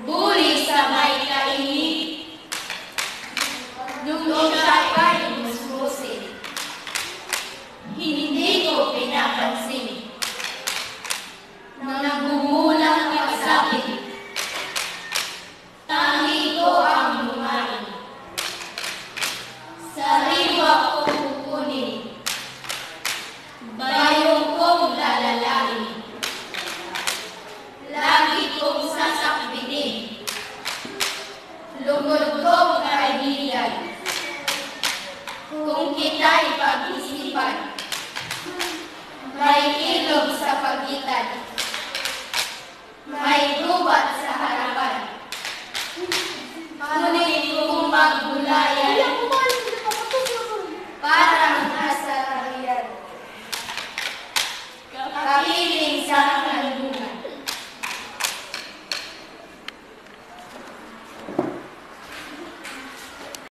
Buri sa may kainit. Nung siya pa'y musmusin. Hindi ko pinapansin. Nagmumulang pagsapit. Tangi ko ang lumain. Sa lumulutong kaibigan. Kung kita'y pag-isipan, may ilog sa pagitan, may gubat sa harapan. Ngunit kung magbulayan, parang nasa harian. Kami